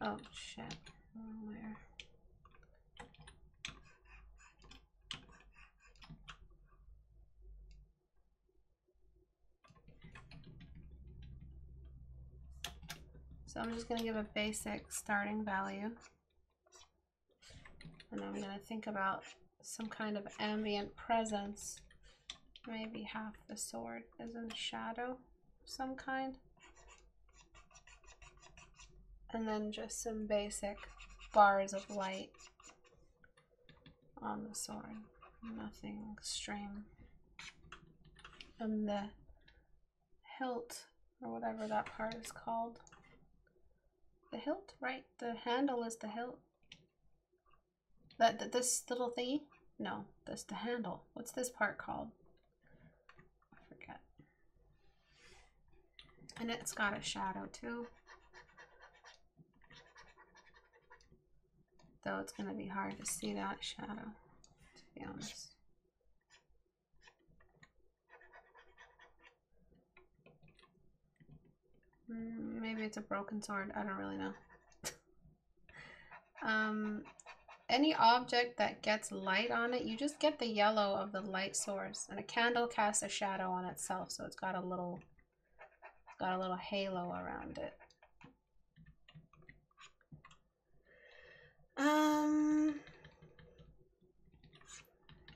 Oh, shit. Where? So I'm just going to give a basic starting value. And I'm going to think about some kind of ambient presence. Maybe half the sword is in shadow of some kind. And then just some basic bars of light on the sword. Nothing extreme. And the hilt, or whatever that part is called. The hilt, right? The handle is the hilt. That, that this little thingy? No, this the handle. What's this part called? I forget. And it's got a shadow too. Though it's going to be hard to see that shadow, to be honest. Mm, maybe it's a broken sword. I don't really know. um, any object that gets light on it, you just get the yellow of the light source. And a candle casts a shadow on itself, so it's got a little got a little halo around it. Um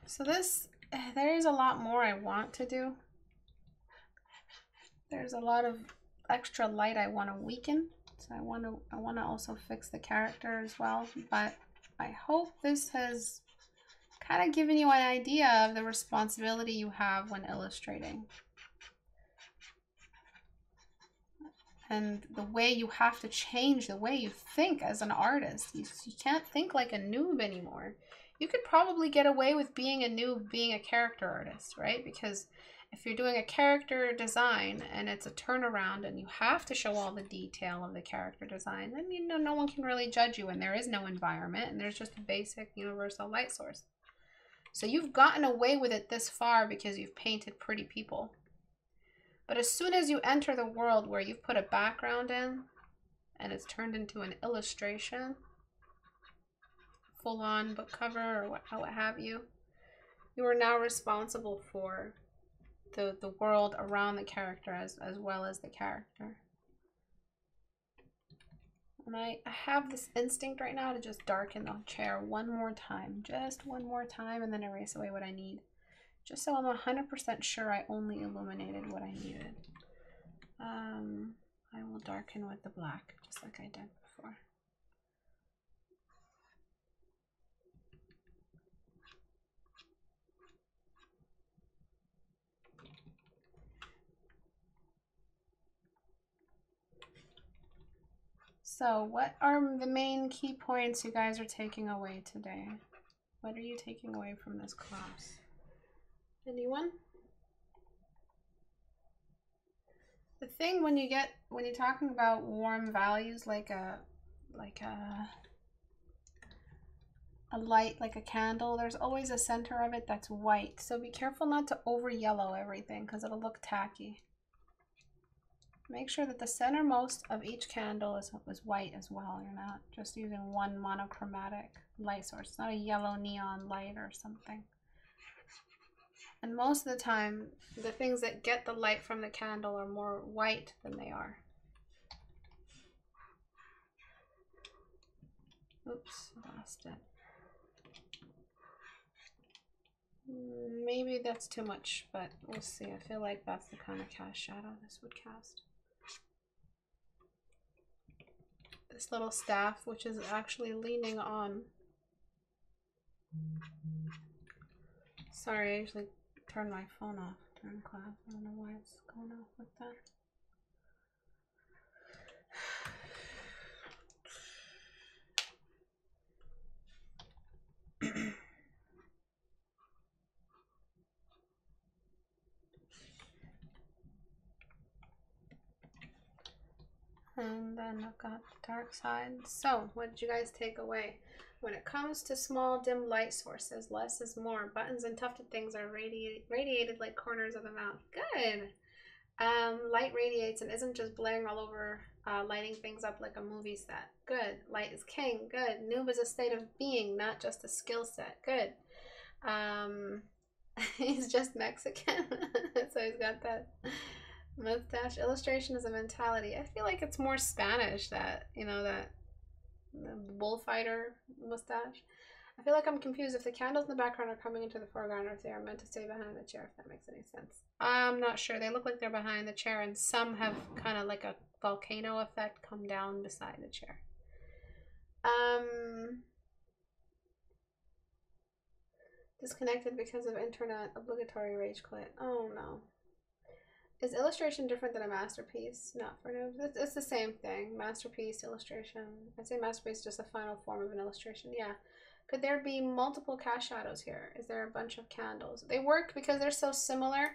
so this there's a lot more I want to do. There's a lot of extra light I want to weaken. So I want to I want to also fix the character as well, but I hope this has kind of given you an idea of the responsibility you have when illustrating. And the way you have to change the way you think as an artist. You, you can't think like a noob anymore. You could probably get away with being a noob being a character artist, right? Because if you're doing a character design and it's a turnaround and you have to show all the detail of the character design, then you know no one can really judge you and there is no environment and there's just a basic universal light source. So you've gotten away with it this far because you've painted pretty people. But as soon as you enter the world where you've put a background in and it's turned into an illustration, full on book cover or what, what have you, you are now responsible for the, the world around the character as, as well as the character. And I, I have this instinct right now to just darken the chair one more time. Just one more time and then erase away what I need. Just so I'm 100% sure I only illuminated what I needed. Um, I will darken with the black, just like I did before. So, what are the main key points you guys are taking away today? What are you taking away from this class? Anyone? The thing when you get when you're talking about warm values like a like a a light like a candle, there's always a center of it that's white. So be careful not to over yellow everything because it'll look tacky. Make sure that the centermost of each candle is, is white as well. You're not just using one monochromatic light source. It's not a yellow neon light or something. And most of the time, the things that get the light from the candle are more white than they are. Oops, lost it. Maybe that's too much, but we'll see. I feel like that's the kind of cast shadow this would cast. This little staff, which is actually leaning on. Sorry, I usually turn my phone off during class. I don't know why it's going off like that. And then I've got dark side. So, what did you guys take away? When it comes to small, dim light sources, less is more. Buttons and tufted things are radi radiated like corners of the mouth. Good. Um, light radiates and isn't just blaring all over, uh, lighting things up like a movie set. Good. Light is king. Good. Noob is a state of being, not just a skill set. Good. Um, he's just Mexican, so he's got that Mustache illustration is a mentality. I feel like it's more Spanish that, you know, that bullfighter mustache. I feel like I'm confused if the candles in the background are coming into the foreground or if they are meant to stay behind the chair, if that makes any sense. I'm not sure. They look like they're behind the chair and some have kind of like a volcano effect come down beside the chair. Um, disconnected because of internet obligatory rage quit. Oh no. Is illustration different than a masterpiece? Not for noobs. It's, it's the same thing. Masterpiece, illustration. I'd say masterpiece is just a final form of an illustration. Yeah. Could there be multiple cast shadows here? Is there a bunch of candles? They work because they're so similar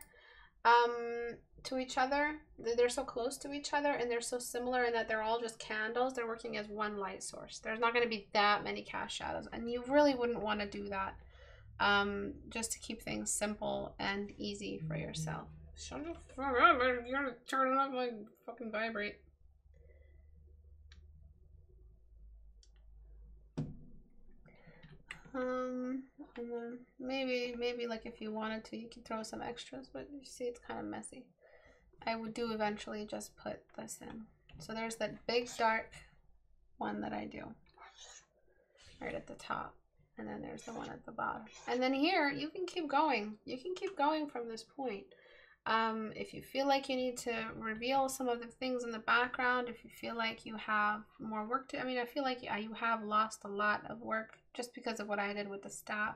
um, to each other. They're so close to each other and they're so similar in that they're all just candles. They're working as one light source. There's not going to be that many cast shadows. And you really wouldn't want to do that um, just to keep things simple and easy for yourself. Shut the fuck up! You gotta turn it off my fucking vibrate. Um, and then maybe, maybe like if you wanted to, you could throw some extras, but you see it's kind of messy. I would do eventually just put this in. So there's that big dark one that I do right at the top. And then there's the one at the bottom. And then here, you can keep going. You can keep going from this point. Um, if you feel like you need to reveal some of the things in the background, if you feel like you have more work to, I mean, I feel like you have lost a lot of work just because of what I did with the staff.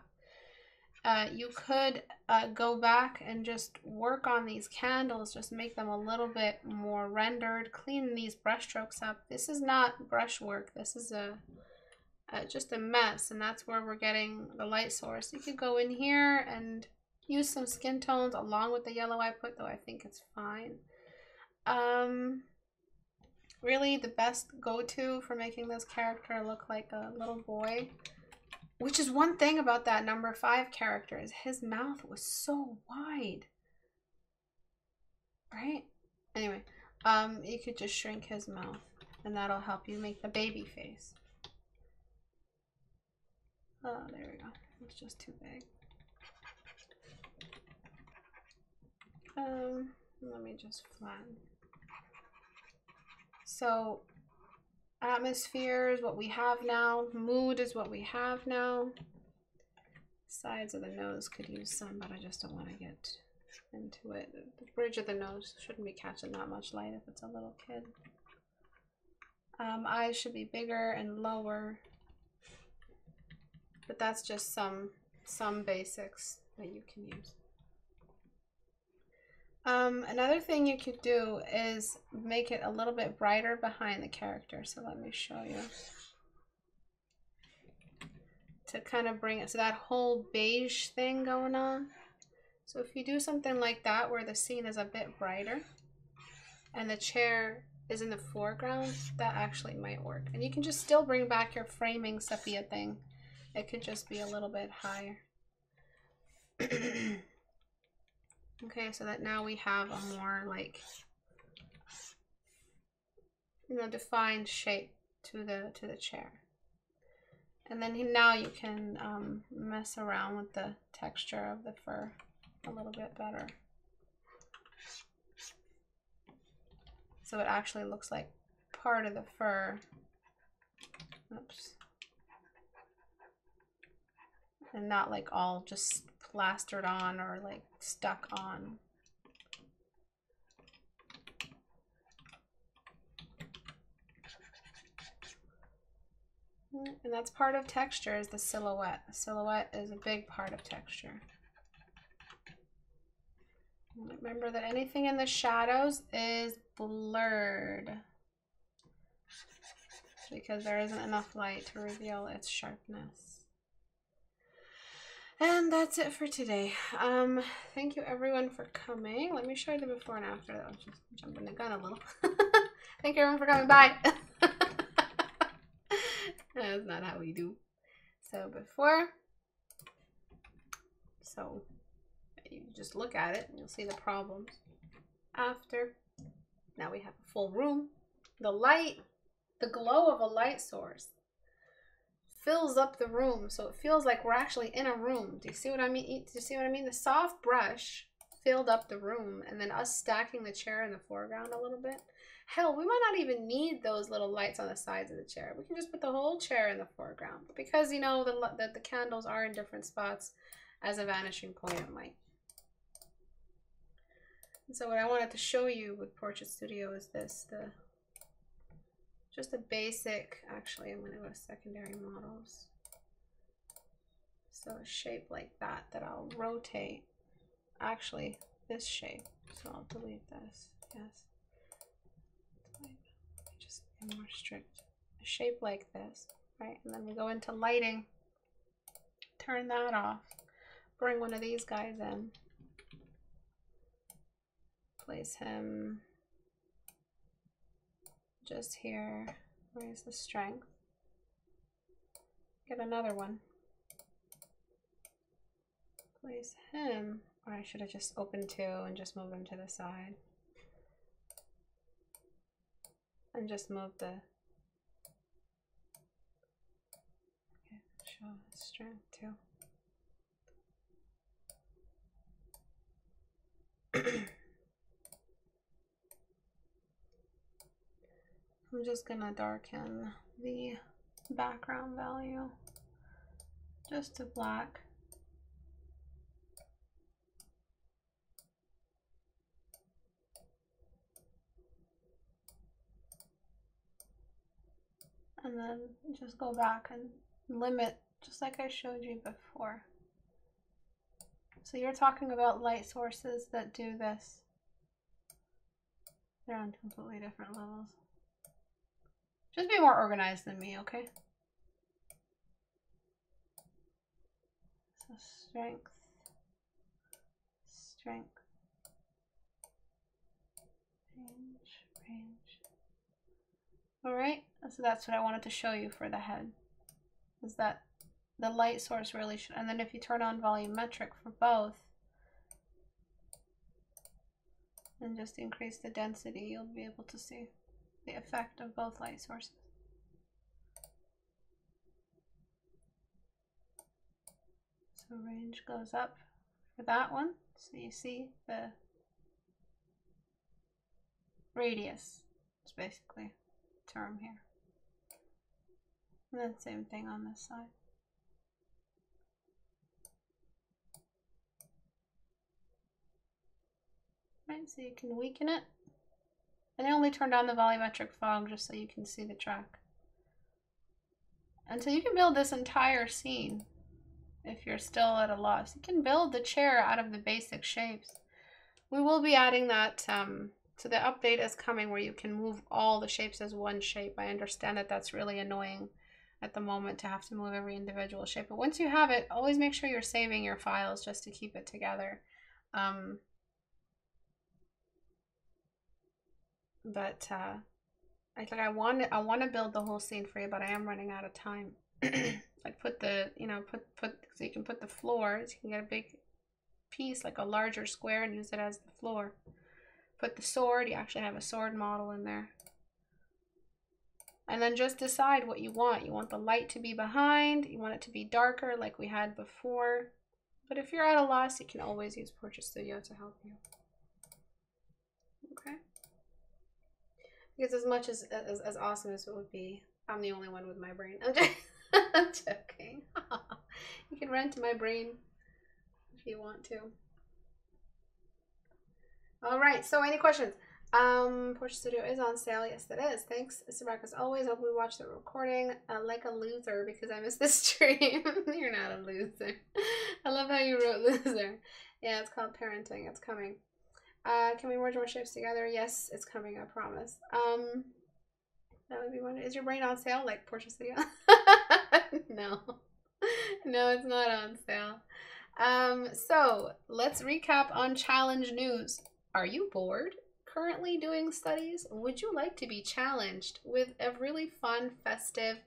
Uh, you could uh, go back and just work on these candles, just make them a little bit more rendered, clean these brush strokes up. This is not brush work. This is a, a just a mess, and that's where we're getting the light source. You could go in here and use some skin tones along with the yellow I put, though I think it's fine. Um, really, the best go-to for making this character look like a little boy which is one thing about that number five character is his mouth was so wide. Right? Anyway, um, you could just shrink his mouth and that'll help you make the baby face. Oh, there we go. It's just too big. Um, let me just flatten. So Atmosphere is what we have now. Mood is what we have now. Sides of the nose could use some, but I just don't want to get into it. The bridge of the nose shouldn't be catching that much light if it's a little kid. Um, eyes should be bigger and lower. But that's just some some basics that you can use. Um, another thing you could do is make it a little bit brighter behind the character. So let me show you. To kind of bring it to that whole beige thing going on. So if you do something like that where the scene is a bit brighter and the chair is in the foreground, that actually might work. And you can just still bring back your framing sepia thing. It could just be a little bit higher. Okay, so that now we have a more like you know defined shape to the to the chair. And then now you can um, mess around with the texture of the fur a little bit better. So it actually looks like part of the fur. Oops. And not like all just plastered on or like stuck on. And that's part of texture is the silhouette. The silhouette is a big part of texture. Remember that anything in the shadows is blurred because there isn't enough light to reveal its sharpness. And that's it for today. Um, thank you everyone for coming. Let me show you the before and after. I was just jumping the gun a little. thank you everyone for coming by. That's not how we do. So before, so you just look at it and you'll see the problems. After, now we have a full room. The light, the glow of a light source fills up the room so it feels like we're actually in a room. Do you see what I mean? Do you see what I mean? The soft brush filled up the room and then us stacking the chair in the foreground a little bit. Hell, we might not even need those little lights on the sides of the chair. We can just put the whole chair in the foreground. Because, you know, the, the, the candles are in different spots as a vanishing point, it might. And so what I wanted to show you with Portrait Studio is this, the just a basic, actually I'm to go to secondary models. So a shape like that, that I'll rotate. Actually, this shape. So I'll delete this, yes. Just be more strict. A shape like this, right? And then we go into lighting. Turn that off. Bring one of these guys in. Place him just here. Where's the strength? Get another one. Place him. Or I should have just opened two and just moved them to the side. And just move the... Okay, show strength too. I'm just gonna darken the background value just to black. And then just go back and limit just like I showed you before. So you're talking about light sources that do this. They're on completely different levels. Just be more organized than me, okay? So strength, strength, range, range. All right, so that's what I wanted to show you for the head, is that the light source really should, and then if you turn on volumetric for both, and just increase the density, you'll be able to see the effect of both light sources. So range goes up for that one. So you see the radius is basically term here. And then same thing on this side. Right, so you can weaken it. And I only turned on the volumetric fog just so you can see the track. And so you can build this entire scene if you're still at a loss. You can build the chair out of the basic shapes. We will be adding that, um, so the update is coming where you can move all the shapes as one shape. I understand that that's really annoying at the moment to have to move every individual shape. But once you have it, always make sure you're saving your files just to keep it together. Um, but uh, I like I want I want to build the whole scene for you, but I am running out of time. like put the you know put put so you can put the floors. You can get a big piece like a larger square and use it as the floor. Put the sword. You actually have a sword model in there. And then just decide what you want. You want the light to be behind. You want it to be darker like we had before. But if you're at a loss, you can always use Portrait Studio to help you. Okay. Because as much as, as, as awesome as it would be, I'm the only one with my brain. I'm, just, joking. you can rent my brain if you want to. All right. So, any questions? Um, Portrait Studio is on sale. Yes, it is. Thanks, Sabrak, as always. Hope we watch the recording uh, like a loser because I missed the stream. You're not a loser. I love how you wrote loser. Yeah, it's called parenting. It's coming. Uh, can we merge more shapes together? Yes, it's coming, I promise. Um, that would be one. Is your brain on sale like Portrait Studio? no. No, it's not on sale. Um, so let's recap on challenge news. Are you bored? Currently doing studies? Would you like to be challenged with a really fun, festive,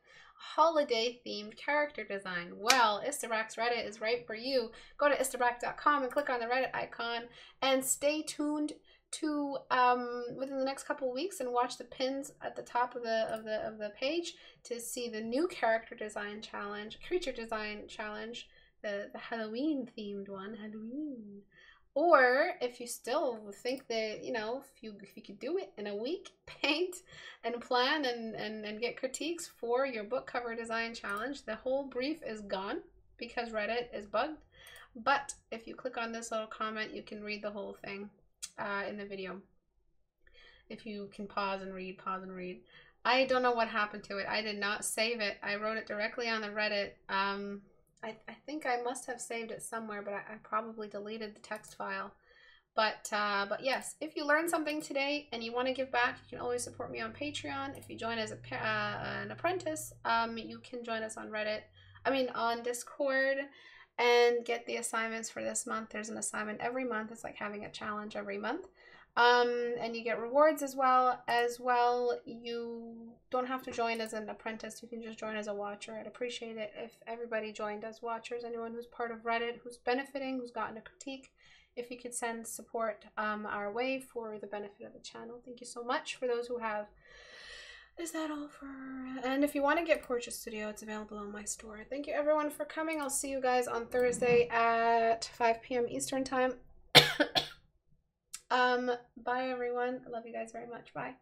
holiday themed character design? Well, Istebrak's Reddit is right for you. Go to istebrak.com and click on the Reddit icon and stay tuned to um, within the next couple weeks and watch the pins at the top of the of the of the page to see the new character design challenge, creature design challenge, the the Halloween themed one, Halloween. Or if you still think that, you know, if you if you could do it in a week, paint and plan and, and, and get critiques for your book cover design challenge. The whole brief is gone because Reddit is bugged. But if you click on this little comment, you can read the whole thing uh, in the video. If you can pause and read, pause and read. I don't know what happened to it. I did not save it. I wrote it directly on the Reddit. Um, I, I think I must have saved it somewhere, but I, I probably deleted the text file. But uh, but yes, if you learned something today and you want to give back, you can always support me on Patreon. If you join as a uh, an apprentice, um, you can join us on Reddit. I mean on Discord, and get the assignments for this month. There's an assignment every month. It's like having a challenge every month um, and you get rewards as well. As well, you don't have to join as an apprentice. You can just join as a watcher. I'd appreciate it if everybody joined as watchers. Anyone who's part of Reddit, who's benefiting, who's gotten a critique, if you could send support um, our way for the benefit of the channel. Thank you so much for those who have. Is that all for? And if you want to get Portrait Studio, it's available on my store. Thank you everyone for coming. I'll see you guys on Thursday at 5 p.m. Eastern time. Um, bye everyone. I love you guys very much. Bye.